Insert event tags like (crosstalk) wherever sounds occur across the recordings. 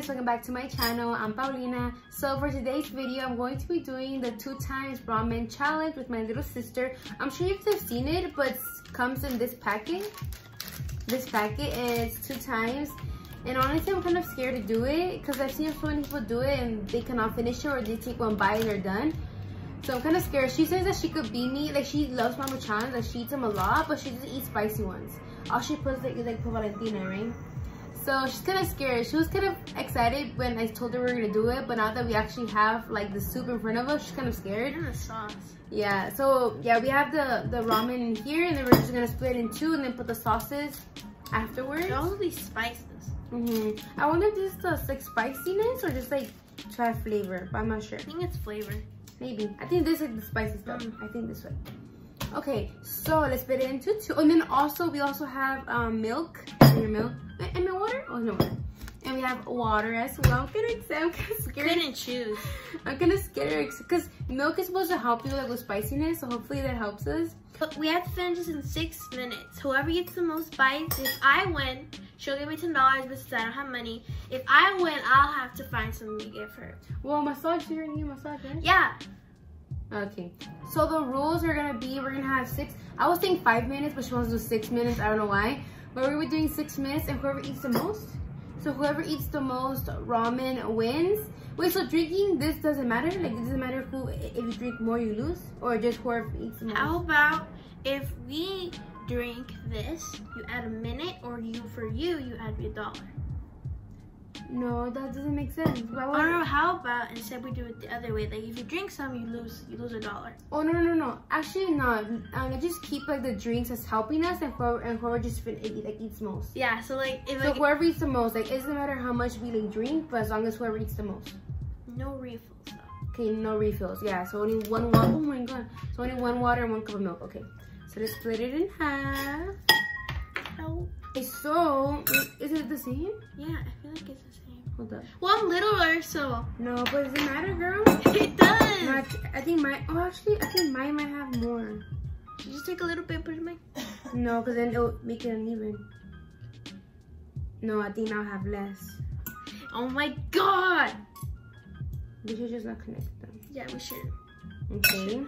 guys, welcome back to my channel. I'm Paulina. So for today's video, I'm going to be doing the two times ramen challenge with my little sister. I'm sure you guys have seen it, but it comes in this packet. This packet is two times. And honestly, I'm kind of scared to do it because I've seen so many people do it and they cannot finish it or they take one bite and they're done. So I'm kind of scared. She says that she could beat me. Like she loves Maruchan that she eats them a lot, but she doesn't eat spicy ones. All she puts like, is like Valentina, right? So she's kind of scared. She was kind of excited when I told her we were gonna do it, but now that we actually have like the soup in front of us, she's kind of scared. And the sauce. Yeah, so yeah, we have the, the ramen in here and then we're just gonna split it in two and then put the sauces afterwards. All these spices. Mm -hmm. I wonder if this is the like spiciness or just like try flavor, but I'm not sure. I think it's flavor. Maybe. I think this is the spicy stuff. Mm. I think this way. Okay, so let's split it into two. And then also, we also have um, milk. Your milk. And my water? Oh, no water. And we have water as well. I'm gonna, I'm kind of scared. Couldn't choose. I'm kind of scared because milk is supposed to help you like with spiciness. So hopefully that helps us. But we have to finish this in six minutes. Whoever gets the most bites, if I win, she'll give me $10 because I don't have money. If I win, I'll have to find something to give her. Well, massage, you're gonna need massage, right? Yeah. Okay. So the rules are gonna be, we're gonna have six, I was thinking five minutes, but she wants to do six minutes. I don't know why. But we're doing six minutes and whoever eats the most. So whoever eats the most ramen wins. Wait, so drinking this doesn't matter? Like it doesn't matter who, if you drink more, you lose? Or just whoever eats the most? How about if we drink this, you add a minute, or you for you, you add a dollar. No, that doesn't make sense. Why would... Or how about instead we do it the other way? Like if you drink some, you lose you lose a dollar. Oh no no no! Actually not. Um, just keep like the drinks as helping us, and whoever and whoever just fin like eats most. Yeah. So like if so like, whoever eats the most, like it doesn't matter how much we like drink, but as long as whoever eats the most. No refills though. Okay, no refills. Yeah. So only one one. Oh my god. So only one water and one cup of milk. Okay. So let's split it in half. Help. So, is it the same? Yeah, I feel like it's the same. Hold up. Well, I'm littler, so. No, but does it matter, girl? (laughs) It does. I think mine, oh, actually, I think mine might have more. You just take a little bit, put it in my. No, because then it'll make it uneven. No, I think I'll have less. Oh my god! We should just not connect them. Yeah, we should. Okay.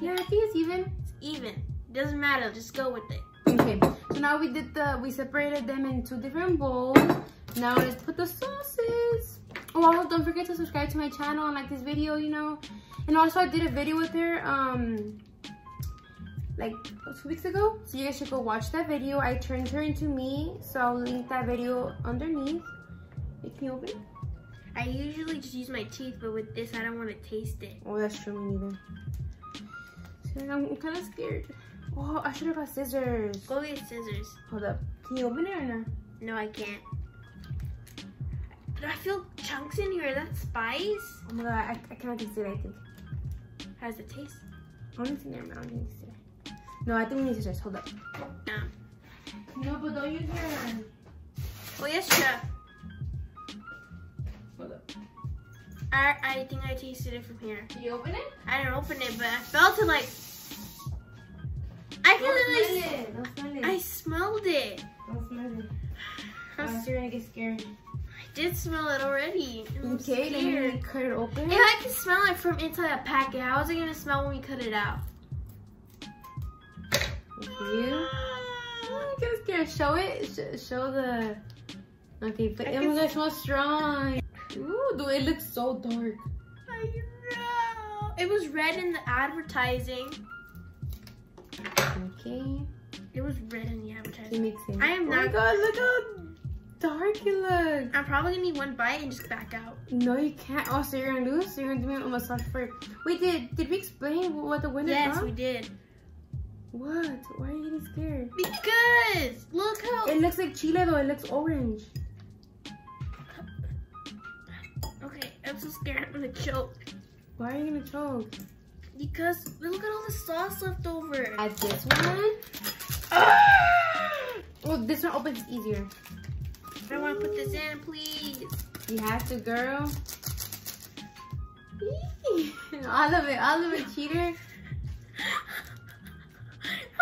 Yeah, I think it's even. It's even. Doesn't matter, just go with it. Okay, so now we did the, we separated them in two different bowls. Now let's put the sauces. Oh, also don't forget to subscribe to my channel and like this video, you know. And also I did a video with her, um, like two weeks ago. So you guys should go watch that video. I turned her into me. So I'll link that video underneath. Wait, can you open it? I usually just use my teeth, but with this, I don't want to taste it. Oh, that's true, me neither. So I'm kind of scared. Oh, I should have got scissors. Go get scissors. Hold up. Can you open it or no? No, I can't. Do I feel chunks in here? That spice? Oh my god, I, I cannot taste it, I think. How does it taste? I want to see their mouth. No, I think we need scissors. Hold up. No. No, but don't use your hand. Oh, yes, chef. Hold up. I, I think I tasted it from here. Did you open it? I didn't open it, but I felt it like I can smell it. Don't smell it. I smelled it. Don't smell it. (sighs) Unless you're gonna get scared. I did smell it already. I'm okay, scared. then cut it open. If I can smell it from inside a packet, how is it gonna smell when we cut it out? You? I'm kind of scared. Show it. Show the. Okay, but oh my gosh, smells strong. Ooh, dude, it looks so dark. I know. It was red in the advertising. Okay. It was red in the advertising. Mixing. I am not. Oh my god, look how dark it looks. I'm probably gonna need one bite and just back out. No, you can't. Oh, so you're gonna lose? So you're gonna do me a massage first. Wait, did did we explain what the winner Yes, we did. What? Why are you getting scared? Because look how it looks like chile though. It looks orange. Okay, I'm so scared. I'm gonna choke. Why are you gonna choke? Because look at all the sauce left over. At this one? Ah! Well, this one opens easier. I want to put this in, please. You have to, girl. (laughs) all of it, all of it, cheater. (laughs) I'm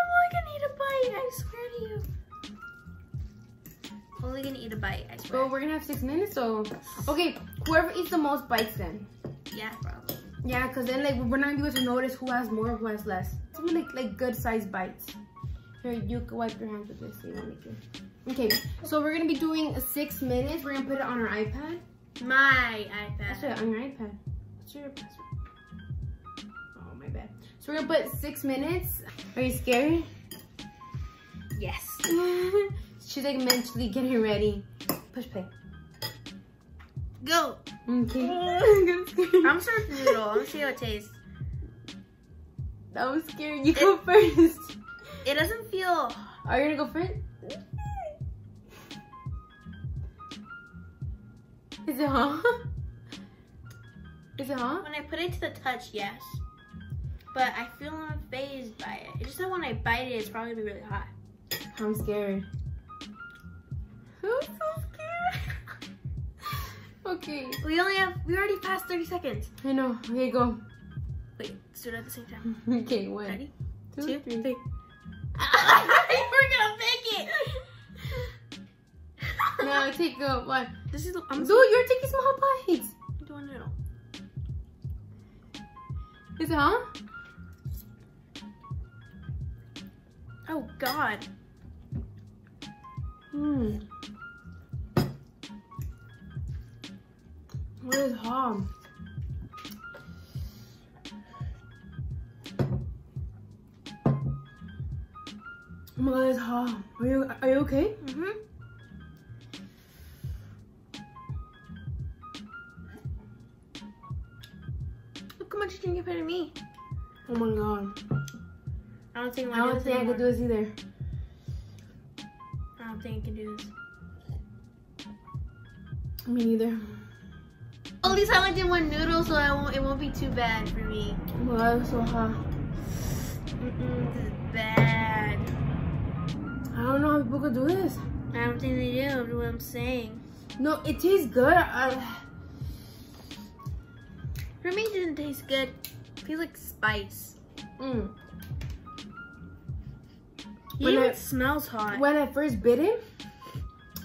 only gonna need a bite, I swear to you. Only only gonna eat a bite. I swear. But we're gonna have six minutes, so okay. Whoever eats the most bites, then. Yeah, probably. Yeah, cause then like we're not gonna be able to notice who has more, who has less. Be like like good sized bites. Here, you can wipe your hands with this. So you want to? Okay, so we're gonna be doing six minutes. We're gonna put it on our iPad. My iPad. That's it, on your iPad. What's your password? Oh my bad. So we're gonna put six minutes. Are you scared? Yes. (laughs) She's like mentally getting ready. Push play. Go. Okay. (laughs) I'm the noodle. Let's see how it tastes. I'm scared. You go first. It doesn't feel. Are you gonna go first? Is it hot? Is it hot? When I put it to the touch, yes. But I feel unfazed by it. It's just that when I bite it, it's probably gonna be really hot. I'm scared. I'm so scared. Okay. We only have. We already passed 30 seconds. I know. Okay, go. Wait, let's do it at the same time. (laughs) Okay, one, Ready? two, Two, three. three. (laughs) We're gonna make it. (laughs) No, take a one. This is. I'm Dude, you're taking small bites. I'm doing noodle. Is it hot? Oh God. Hmm. What is hot? Oh my god, it's hot. Are you are you okay? Mhm. Look how much you drink compared to me. Oh my god. I don't think I don't think I could do this either. I don't think I can do this. Me neither. At least I only did one noodle, so I won't. It won't be too bad for me. My it's so hot. Mm-mm, this is bad. I don't know how people could do this. I don't think they do. Is what I'm saying. No, it tastes good. I, For me, it didn't taste good. It feels like spice. mm. Yeah, When I- it smells hot. When I first bit it,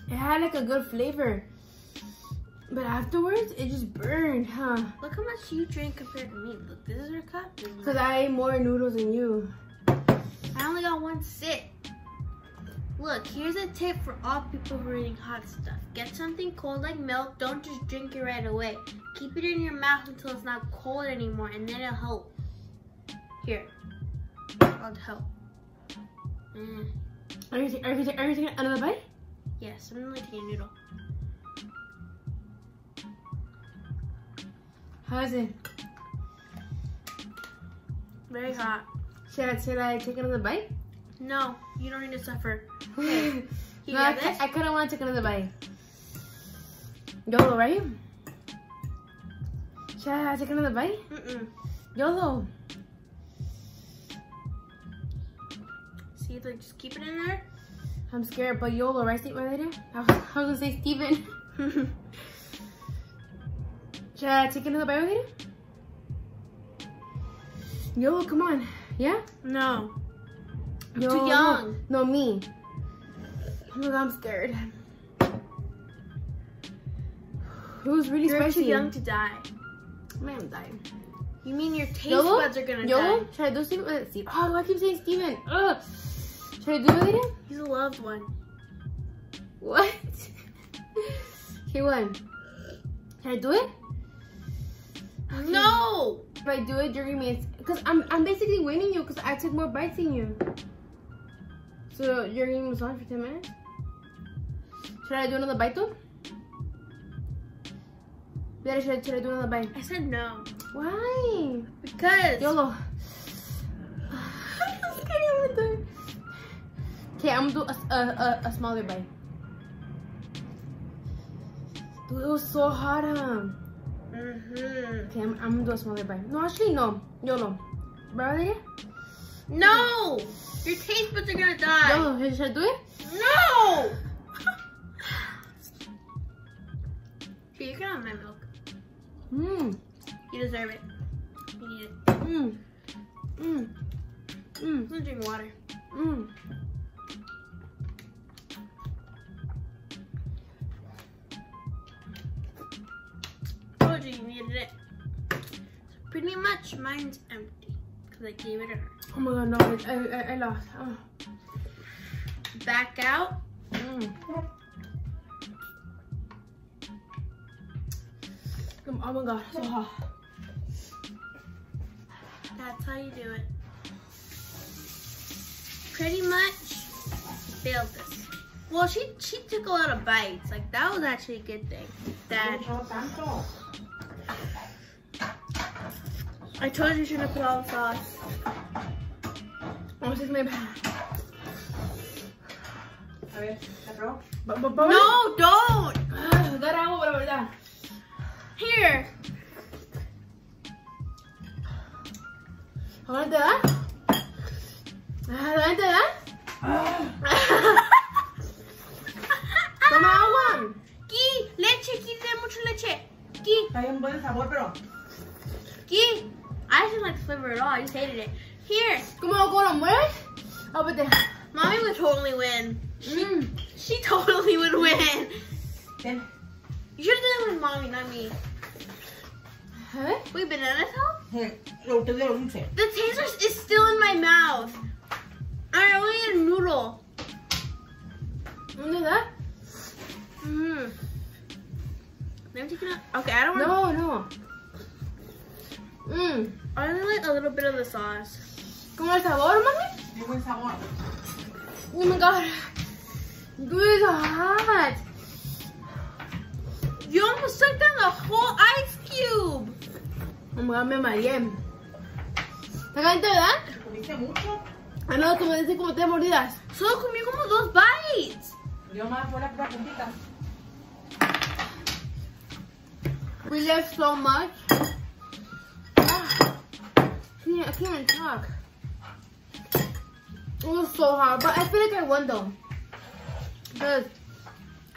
it had like a good flavor. But afterwards, it just burned, huh? Look how much you drink compared to me. Look, this is your cup. Because. I ate more noodles than you. I only got one sip. Look, here's a tip for all people who are eating hot stuff. Get something cold like milk. Don't just drink it right away. Keep it in your mouth until it's not cold anymore, and then it'll help. Here, I'll help. Mm. Are you, are you, are you taking another bite? Yes, I'm gonna take a noodle. How is it? Very hot. Should I, should I take another bite? No, you don't need to suffer. (laughs) no, I, got ca- this? I kind of want to take another bite. YOLO, right? Should I take another bite? Mm-mm. YOLO. See, like, just keep it in there. I'm scared, but YOLO, right, Steve, later? I was, I was gonna say Steven. (laughs) Should I take another bite later? YOLO, come on. Yeah? no. I'm Yo, too no. young. No, me. Oh my god, I'm scared. It was really You're spicy. too young to die. Man, I'm dying. You mean your taste YOLO? buds are gonna YOLO? die? Should I do Steven? Let's see. Oh, I keep saying Steven. Ugh. Should I do it later? He's a loved one. What? (laughs) okay, one. Should I do it? No! If I do it, you're gonna be because I'm I'm basically winning you because I took more bites than you. So you're gonna massage for ten minutes. Should I do another bite though? Yeah, should I, should I do another bite? I said no. Why? Because YOLO. (sighs) (laughs) I'm scared I'm gonna die. Okay, I'm gonna do a, a, a, a smaller bite. Dude, it was so hot, Okay, I'm, I'm gonna do a smaller bite. No, actually, no. YOLO. Brother? No! Your taste buds are gonna die. YOLO, should I do it? No! (laughs) You can have my milk. Mmm. You deserve it. You need it. Mmm. Mmm. Mmm. I'm gonna drink water. Mmm. Pretty much mine's empty because I gave it to her. Oh my god, no, I, I, I lost. Oh. Back out. Mm. Oh my god, so hot. That's how you do it. Pretty much failed this. Well, she she took a lot of bites. Like that was actually a good thing. Dad, I told you you shouldn't put all the sauce. Oh, this is my bad. A ver, ¿la? But, but, but, No, don't. Ah, Dar agua, la verdad. Here. ¿Ahora te da? ¿Ahora te da? Toma agua. Ki, leche, Ki, tiene mucho leche. Ki, Está bien buen sabor, pero Ki. I didn't like flavor at all. I just hated it. Here, ¿Cómo, cómo lo mueves? Ah, vete. mommy would totally win. Mm. She totally would win. ten. You should have done it with mommy, not me. Huh? Wait, banana's help? Lo usted de lo dulce. The taste is still in my mouth. I only ate a noodle. ¿Dónde da? Mm. Let me take it out. Okay, I don't want. No, no. Mm. I only like a little bit of the sauce. ¿Cómo el sabor, mami? Tiene buen sabor. Oh my god. This is hot. You almost sucked down the whole ice cube. Oh my god, me mareé. ¿Está caliente, verdad? Comiste mucho. Ah, no, como dice como tres mordidas. Solo comí como dos bites. Yo más por la pura puntita. We left so much. Can't, I can't talk. It was so hard, but I feel like I won though. Because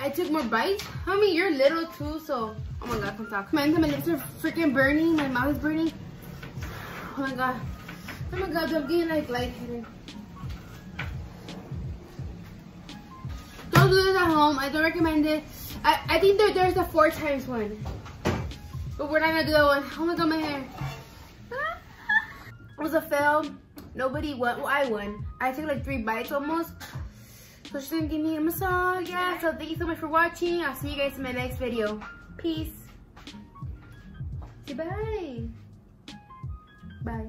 I took more bites. Homie, you're little too, so. Oh my god, I can't talk. Man, my lips are freaking burning. My mouth is burning. Oh my god. Oh my god, I'm getting like lightheaded. Don't do this at home. I don't recommend it. I, I think that there's a four times one. But we're not gonna do that one. Oh my god, my hair. It was a fail. Nobody won. Well, I won. I took like three bites almost. So she's gonna give me a massage. Yeah, so thank you so much for watching. I'll see you guys in my next video. Peace. Bye. Bye.